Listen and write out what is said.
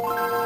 you.